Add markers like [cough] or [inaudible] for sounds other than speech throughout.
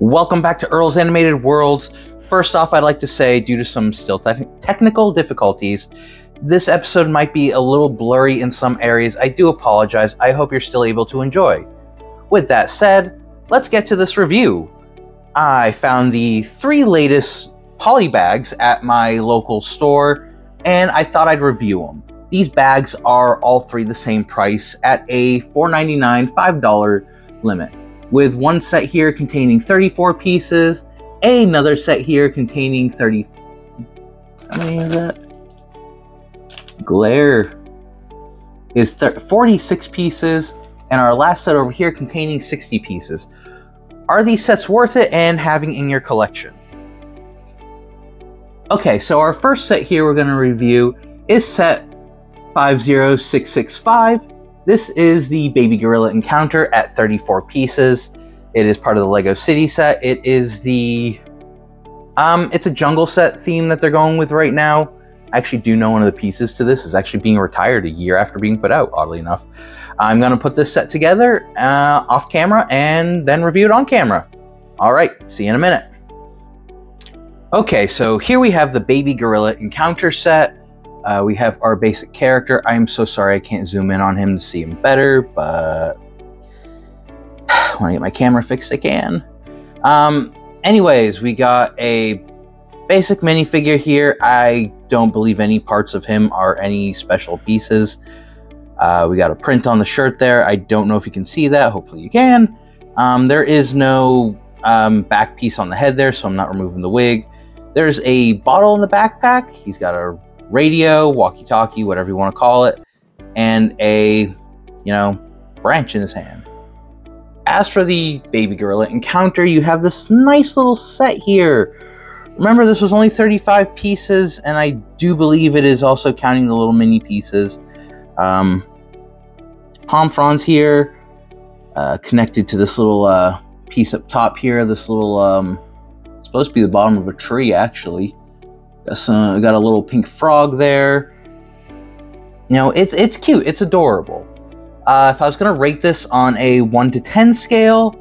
Welcome back to Earl's Animated Worlds. First off, I'd like to say, due to some still te- technical difficulties, this episode might be a little blurry in some areas. I do apologize. I hope you're still able to enjoy. With that said, let's get to this review. I found the three latest poly bags at my local store, and I thought I'd review them. These bags are all three the same price at a $4.99, $5 limit, with one set here containing 34 pieces, another set here containing 30. How many is that? Glare is 46 pieces, and our last set over here containing 60 pieces. Are these sets worth it and having in your collection? Okay, so our first set here we're going to review is set 50665. This is the Baby Gorilla Encounter at 34 pieces. It is part of the Lego City set. It is the um it's a jungle set theme that they're going with right now. I actually do know one of the pieces to this is actually being retired a year after being put out, oddly enough. I'm going to put this set together uh, off camera and then review it on camera. All right, see you in a minute. Okay, so here we have the Baby Gorilla Encounter set. Uh, we have our basic character. I am so sorry I can't zoom in on him to see him better, but [sighs] when I get my camera fixed, I can. Um, anyways, we got a basic minifigure here. I don't believe any parts of him are any special pieces. Uh, we got a print on the shirt there. I don't know if you can see that. Hopefully you can. Um, there is no um, back piece on the head there, so I'm not removing the wig. There's a bottle in the backpack. He's got a radio, walkie-talkie, whatever you want to call it, and a, you know, branch in his hand. As for the baby gorilla encounter, you have this nice little set here. Remember, this was only 35 pieces, and I do believe it is also counting the little mini pieces. Um, palm fronds here, uh, connected to this little uh, piece up top here. This little, um, supposed to be the bottom of a tree, actually. Got, some, got a little pink frog there. You know, it's it's cute. It's adorable. Uh, if I was gonna rate this on a one to ten scale,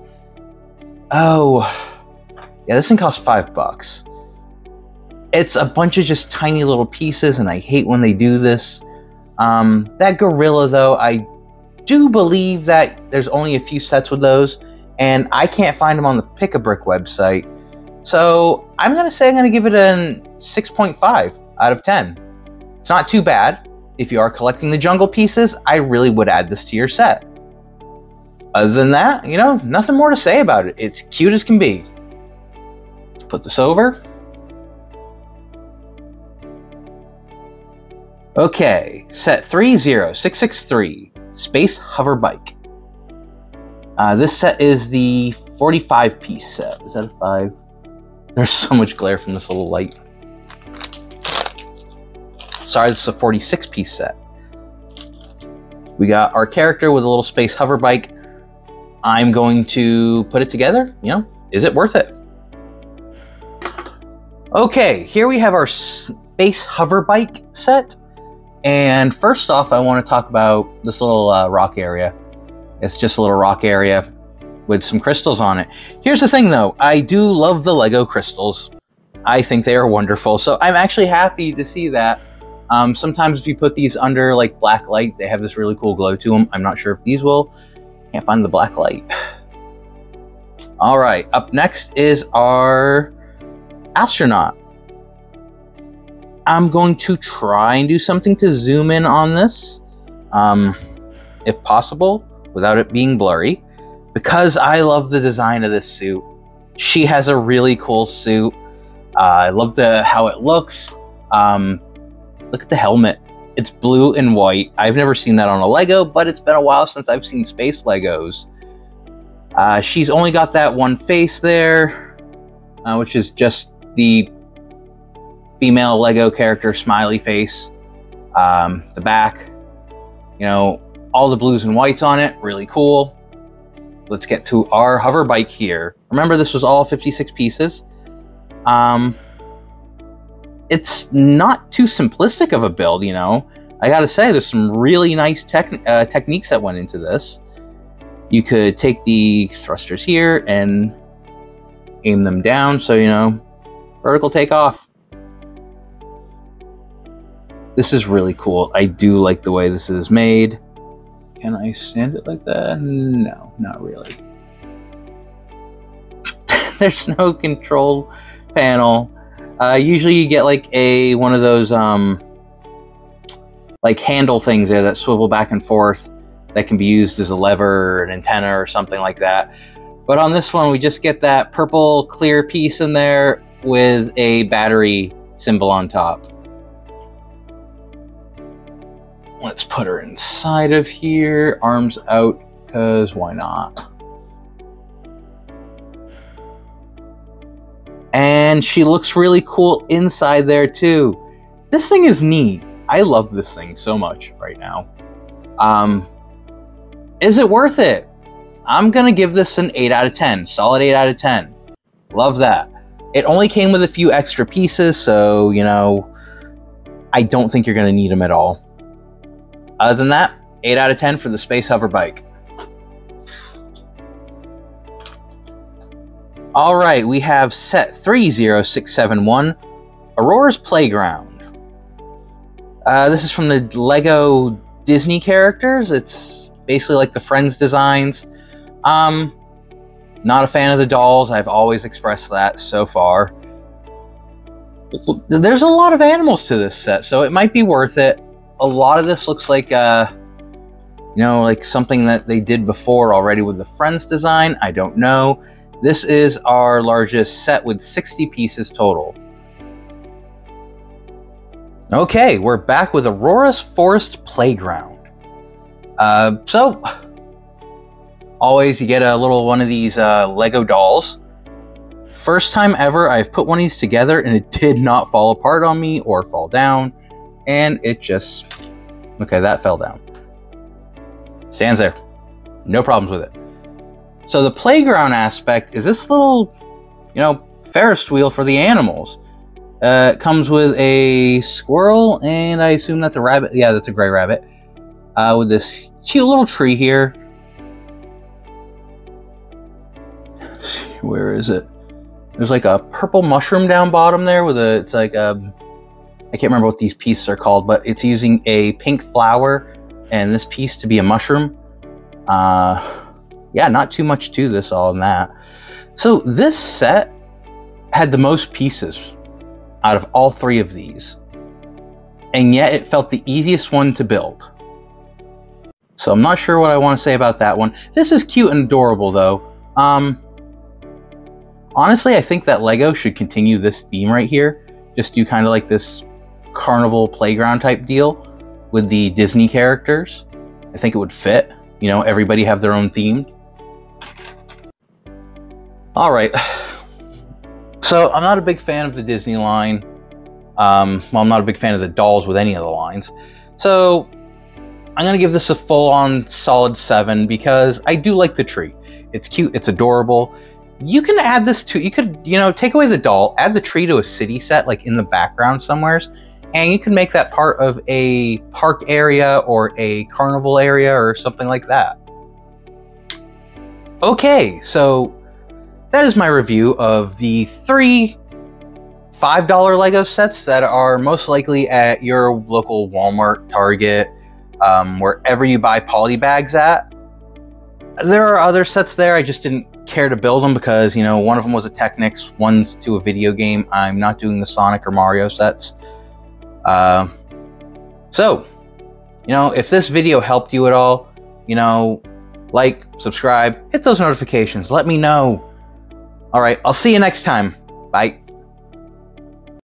oh, yeah, this thing costs five bucks. It's a bunch of just tiny little pieces, and I hate when they do this. Um, that gorilla, though, I do believe that there's only a few sets with those, and I can't find them on the Pick a Brick website. So I'm gonna say I'm gonna give it a 6.5 out of 10. It's not too bad. If you are collecting the jungle pieces, I really would add this to your set. Other than that, you know, nothing more to say about it. It's cute as can be. Put this over. Okay, set 30663, Space Hover Bike. Uh, this set is the 45 piece set. Is that a 5? There's so much glare from this little light. Sorry, this is a 46 piece set. We got our character with a little space hover bike. I'm going to put it together. You know, is it worth it? Okay, here we have our space hover bike set. And first off, I want to talk about this little uh, rock area. It's just a little rock area with some crystals on it. Here's the thing though, I do love the Lego crystals. I think they are wonderful. So I'm actually happy to see that. Um, sometimes if you put these under like black light, they have this really cool glow to them. I'm not sure if these will. Can't find the black light. [sighs] All right, up next is our astronaut. I'm going to try and do something to zoom in on this, um, if possible, without it being blurry, because I love the design of this suit. She has a really cool suit. Uh, I love the how it looks. Um, look at the helmet. It's blue and white. I've never seen that on a Lego, but it's been a while since I've seen space Legos. Uh, she's only got that one face there, uh, which is just the female Lego character smiley face. Um, the back, you know, all the blues and whites on it, really cool. Let's get to our hover bike here. Remember, this was all 56 pieces. Um, it's not too simplistic of a build, you know. I gotta say, there's some really nice tech, uh, techniques that went into this. You could take the thrusters here and aim them down so, you know, vertical takeoff. This is really cool. I do like the way this is made. Can I stand it like that? No, not really. [laughs] There's no control panel. Uh, usually you get like a one of those um, like handle things there that swivel back and forth that can be used as a lever an antenna or something like that. But on this one, we just get that purple clear piece in there with a battery symbol on top. Let's put her inside of here, arms out, because why not? And she looks really cool inside there too. This thing is neat. I love this thing so much right now. Um, is it worth it? I'm gonna give this an 8 out of 10. Solid 8 out of 10. Love that. It only came with a few extra pieces, so, you know, I don't think you're gonna need them at all. Other than that, 8 out of 10 for the Space Hover Bike. All right, we have set 30671, Aurora's Playground. Uh, this is from the Lego Disney characters. It's basically like the Friends designs. Um, not a fan of the dolls. I've always expressed that so far. There's a lot of animals to this set, so it might be worth it a lot of this looks like uh you know like something that they did before already with the friends design. I don't know. This is our largest set with 60 pieces total. Okay we're back with aurora's forest playground. Uh so always you get a little one of these uh, lego dolls. First time ever i've put one of these together and it did not fall apart on me or fall down and it just, okay, that fell down. Stands there. No problems with it. So the playground aspect is this little, you know, Ferris wheel for the animals. Uh, it comes with a squirrel, and I assume that's a rabbit. Yeah, that's a gray rabbit. Uh, with this cute little tree here. Where is it? There's like a purple mushroom down bottom there with a, it's like a I can't remember what these pieces are called, but it's using a pink flower and this piece to be a mushroom. Uh, yeah, not too much to this all in that. So this set had the most pieces out of all three of these. And yet it felt the easiest one to build. So I'm not sure what I want to say about that one. This is cute and adorable though. Um, honestly, I think that LEGO should continue this theme right here. Just do kind of like this carnival playground type deal with the Disney characters. I think it would fit. You know, everybody have their own theme. All right. So I'm not a big fan of the Disney line. Um, well, I'm not a big fan of the dolls with any of the lines. So I'm going to give this a full on solid 7 because I do like the tree. It's cute, it's adorable. You can add this to, you could, you know, take away the doll, add the tree to a city set like in the background somewheres, and you can make that part of a park area or a carnival area or something like that. Okay, so that is my review of the three $5 Lego sets that are most likely at your local Walmart, Target, um, wherever you buy poly bags at. There are other sets there, I just didn't care to build them because, you know, one of them was a Technics, one's to a video game. I'm not doing the Sonic or Mario sets. Uh, so, you know, if this video helped you at all, you know, like, subscribe, hit those notifications, let me know. All right, I'll see you next time. Bye.